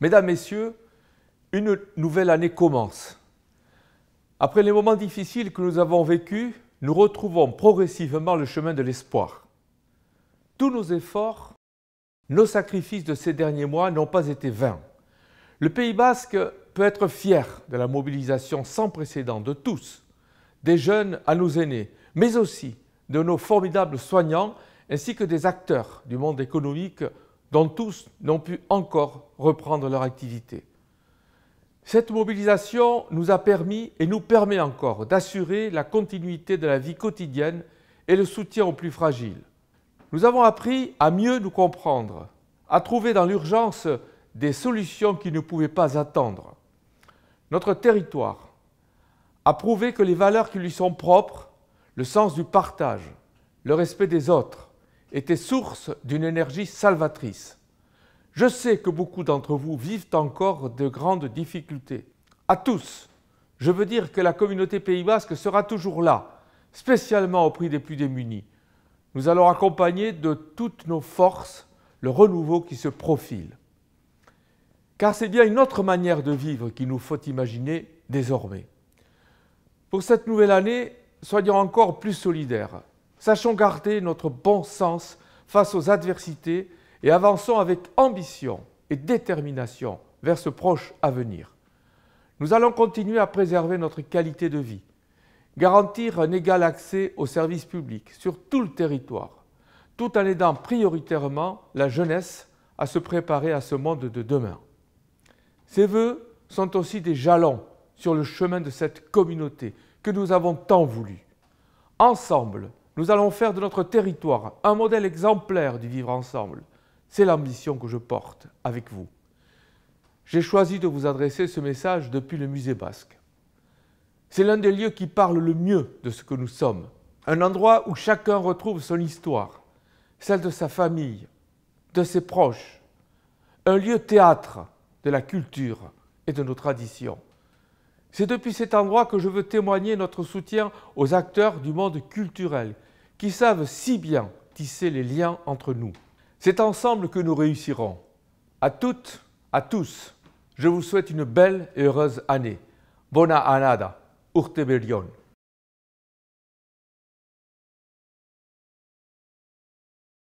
Mesdames, Messieurs, une nouvelle année commence. Après les moments difficiles que nous avons vécus, nous retrouvons progressivement le chemin de l'espoir. Tous nos efforts, nos sacrifices de ces derniers mois n'ont pas été vains. Le Pays basque peut être fier de la mobilisation sans précédent de tous, des jeunes à nos aînés, mais aussi de nos formidables soignants ainsi que des acteurs du monde économique dont tous n'ont pu encore reprendre leur activité. Cette mobilisation nous a permis et nous permet encore d'assurer la continuité de la vie quotidienne et le soutien aux plus fragiles. Nous avons appris à mieux nous comprendre, à trouver dans l'urgence des solutions qui ne pouvaient pas attendre. Notre territoire a prouvé que les valeurs qui lui sont propres, le sens du partage, le respect des autres, étaient source d'une énergie salvatrice. Je sais que beaucoup d'entre vous vivent encore de grandes difficultés. À tous, je veux dire que la communauté Pays Basque sera toujours là, spécialement au prix des plus démunis. Nous allons accompagner de toutes nos forces le renouveau qui se profile. Car c'est bien une autre manière de vivre qu'il nous faut imaginer désormais. Pour cette nouvelle année, soyons encore plus solidaires. Sachons garder notre bon sens face aux adversités et avançons avec ambition et détermination vers ce proche avenir. Nous allons continuer à préserver notre qualité de vie, garantir un égal accès aux services publics sur tout le territoire, tout en aidant prioritairement la jeunesse à se préparer à ce monde de demain. Ces vœux sont aussi des jalons sur le chemin de cette communauté que nous avons tant voulu. Ensemble, nous allons faire de notre territoire un modèle exemplaire du vivre ensemble, c'est l'ambition que je porte avec vous. J'ai choisi de vous adresser ce message depuis le musée basque. C'est l'un des lieux qui parle le mieux de ce que nous sommes. Un endroit où chacun retrouve son histoire, celle de sa famille, de ses proches. Un lieu théâtre de la culture et de nos traditions. C'est depuis cet endroit que je veux témoigner notre soutien aux acteurs du monde culturel qui savent si bien tisser les liens entre nous. C'est ensemble que nous réussirons. À toutes, à tous, je vous souhaite une belle et heureuse année. Bona annada, urte